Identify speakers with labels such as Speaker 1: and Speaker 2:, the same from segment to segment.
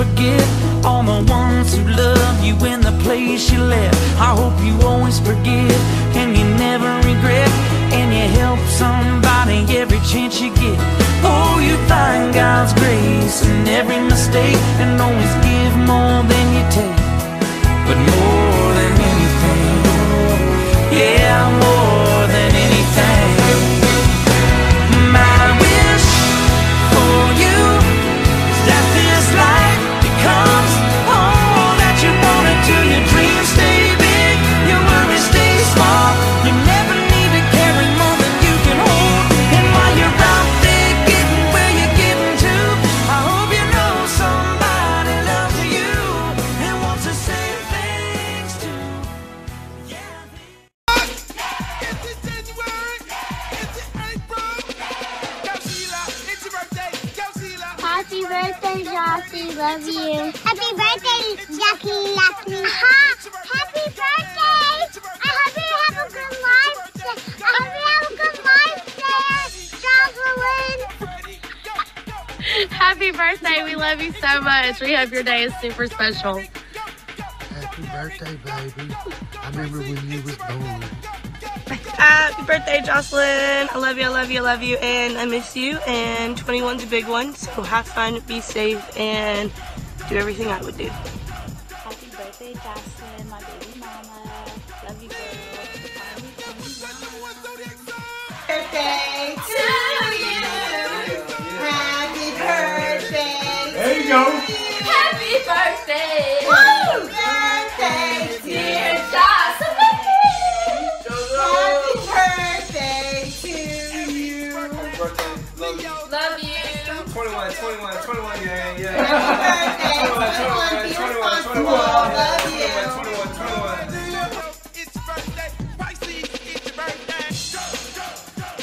Speaker 1: forget All the ones who love you in the place you left I hope you always forgive
Speaker 2: birthday, Jossie. Love you. Happy birthday, Jackie Lucky. Happy birthday. I hope you have a good life. I hope you have a good life there, Jocelyn.
Speaker 3: Happy birthday. We love you so much. We hope your day is super special.
Speaker 4: Happy birthday, baby. I remember when you was born.
Speaker 5: Happy birthday, Jocelyn. I love you, I love you, I love you, and I miss you. And 21's a big one, so have fun, be safe, and do everything I would do.
Speaker 6: Happy birthday, Jocelyn, my baby mama. Love you, girl.
Speaker 7: Happy birthday Love you.
Speaker 8: 21, 21, 21, yeah, yeah.
Speaker 7: Happy birthday.
Speaker 8: 21, 21, 21, 21.
Speaker 7: Love you.
Speaker 8: 21, 21.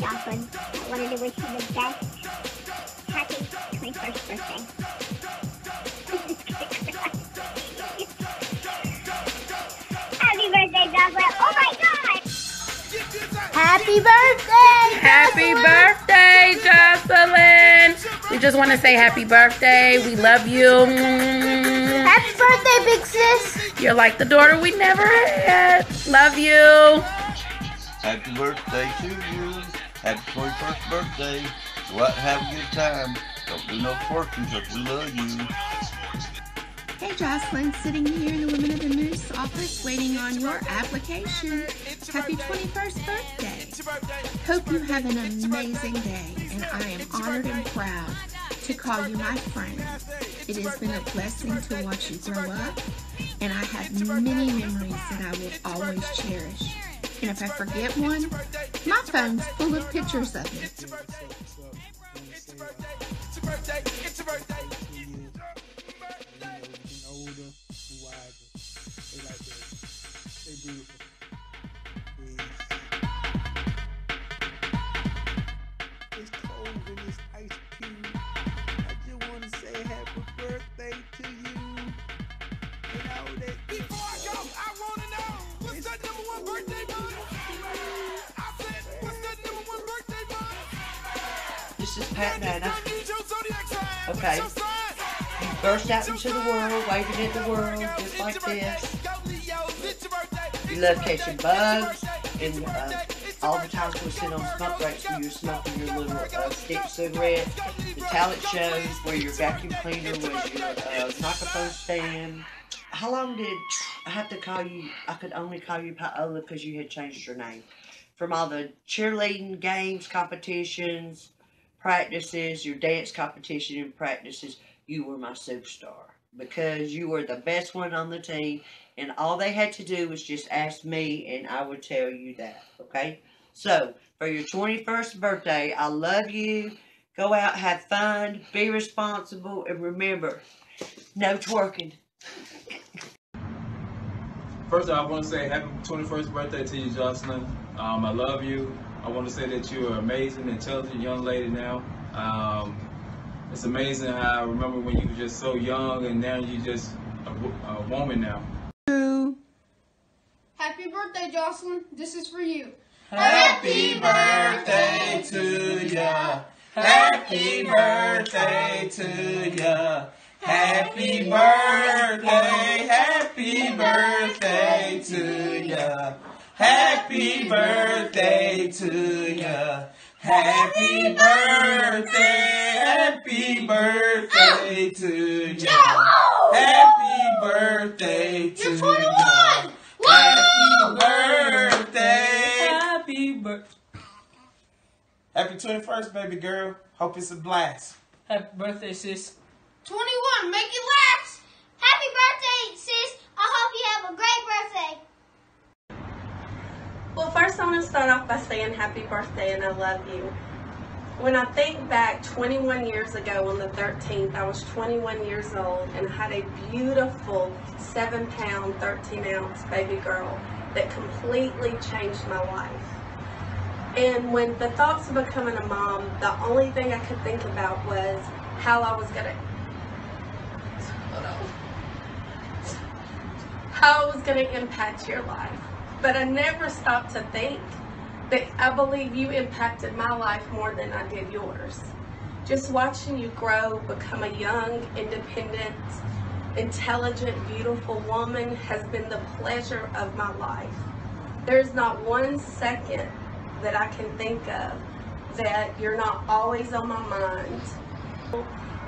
Speaker 2: Jocelyn, I wanted to wish you the best. Happy 21st birthday. Happy birthday, Jocelyn. Oh my god!
Speaker 3: Happy birthday! Happy birthday, Jocelyn! We just want to say happy birthday. We love you. Happy birthday, big sis. You're like the daughter we never had. Love you.
Speaker 9: Happy birthday to you. Happy 21st birthday. Go out and have a good time. Don't do no twerking because we love you.
Speaker 10: Hey Jocelyn, sitting here in the Women of the Moose office waiting on your application. Happy 21st birthday. Hope you have an amazing day and I am honored and proud to call you my friend. It has been a blessing to watch you grow up and I have many memories that I will always cherish. And if I forget one, my phone's full of pictures of you.
Speaker 11: Month?
Speaker 12: Pat Nana. Okay. You burst out into the world, waving at the world, just like this. You love catching bugs, and uh, all the times we sit on smoke breaks where you're smoking your little uh, stick cigarette. The talent shows where your vacuum cleaner was your uh, microphone stand. How long did I have to call you? I could only call you Paola because you had changed your name. From all the cheerleading games, competitions, practices, your dance competition and practices, you were my superstar because you were the best one on the team and all they had to do was just ask me and I would tell you that, okay? So, for your 21st birthday, I love you. Go out, have fun, be responsible, and remember, no twerking.
Speaker 13: First all, I want to say happy 21st birthday to you, Jocelyn. Um, I love you. I want to say that you're an amazing, intelligent young lady now. Um, it's amazing how I remember when you were just so young and now you're just a, a woman now.
Speaker 14: Happy birthday, Jocelyn. This is for you.
Speaker 7: Happy birthday to ya. Happy birthday to ya. Happy birthday, happy birthday to ya. Happy birthday to ya. Happy birthday, happy birthday to ya. Happy birthday to ya. Happy birthday. Happy birthday. Happy 21st, baby girl. Hope it's a blast.
Speaker 15: Happy birthday, sis.
Speaker 14: 21, make it last.
Speaker 2: Happy birthday, sis. I hope you have a great birthday.
Speaker 5: Well, first I want to start off by saying happy birthday and I love you. When I think back 21 years ago on the 13th, I was 21 years old and I had a beautiful 7 pound, 13 ounce baby girl that completely changed my life. And when the thoughts of becoming a mom, the only thing I could think about was how I was going to how it was going to impact your life. But I never stopped to think that I believe you impacted my life more than I did yours. Just watching you grow, become a young, independent, intelligent, beautiful woman has been the pleasure of my life. There's not one second that I can think of that you're not always on my mind.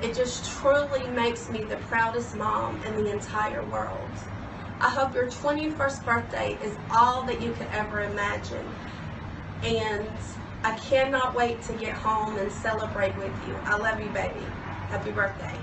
Speaker 5: It just truly makes me the proudest mom in the entire world. I hope your 21st birthday is all that you could ever imagine. And I cannot wait to get home and celebrate with you. I love you, baby. Happy birthday.